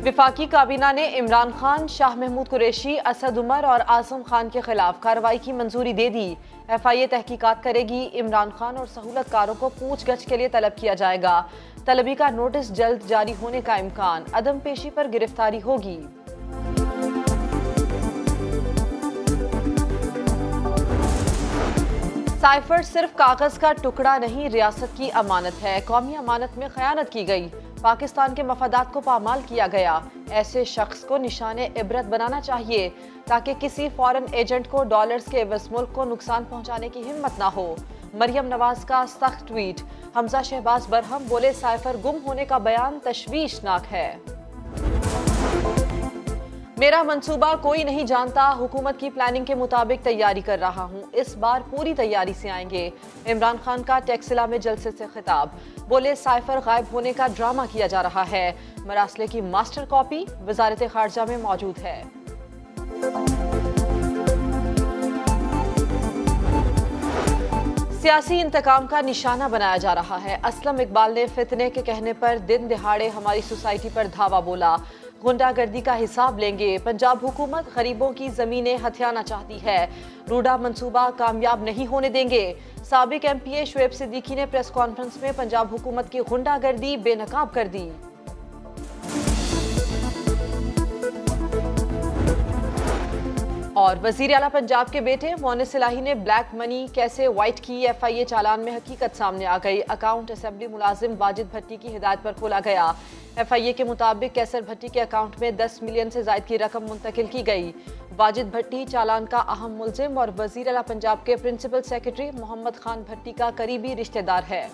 विफाकी काबीना ने इमरान खान, शाह महमूद कुरैशी, असद उमर और आज़म खान के खिलाफ कार्रवाई की मंजूरी दे दी। एफ़ आई ए तहकीकात करेगी। इमरान खान और सहूलतकारों को पूछगछ के लिए तलब किया जाएगा। तलबी का नोटिस जल्द जारी होने का इम्कान। अदम पेशी पर गिरफ्तारी होगी। साइफर सिर्फ़ कागज़ का टुकड़ा नहीं, रियासत की अमानत है। कौमी अमानत में खयानत की गई। पाकिस्तान के मफादात को पामाल किया गया। ऐसे शख्स को निशान इबरत बनाना चाहिए, ताकि किसी फॉरेन एजेंट को डॉलर्स के एवज मुल्क को नुकसान पहुँचाने की हिम्मत ना हो। मरियम नवाज़ का सख्त ट्वीट, हमजा शहबाज बरहम बोले, साइफर गुम होने का बयान तशवीशनाक है। मेरा मंसूबा कोई नहीं जानता। हुकूमत की प्लानिंग के मुताबिक तैयारी कर रहा हूँ। इस बार पूरी तैयारी से आएँगे। इमरान खान का टेक्सिला में जलसे से खिताब। बोले, साइफर गायब होने का ड्रामा किया जा रहा है। मरासले की मास्टर कॉपी वजारत खारजा में मौजूद है। सियासी इंतकाम का निशाना बनाया जा रहा है। असलम इकबाल ने फितने के कहने पर दिन दिहाड़े हमारी सोसाइटी पर धावा बोला। गुंडागर्दी का हिसाब लेंगे। पंजाब हुकूमत गरीबों की जमीनें हथियाना चाहती है। रूडा मंसूबा कामयाब नहीं होने देंगे। सबक M P A Shoaib Siddiqui ने प्रेस कॉन्फ्रेंस में पंजाब हुकूमत की गुंडागर्दी बेनकाब कर दी। और वज़ीर अला पंजाब के बेटे मोन सिलाही ने ब्लैक मनी कैसे वाइट की? एफ़ आई ए चालान में हकीकत सामने आ गई। अकाउंट असम्बली मुलाजिम वाजिद भट्टी की हिदायत पर खोला गया। एफ़ आई ए के मुताबिक कैसर भट्टी के अकाउंट में 10 मिलियन से जायद की रकम मुंतकिल की गई। वाजिद भट्टी चालान का अहम मुलजिम और वज़ीर अला पंजाब के प्रिंसिपल सेक्रेटरी मोहम्मद खान भट्टी का करीबी रिश्तेदार है।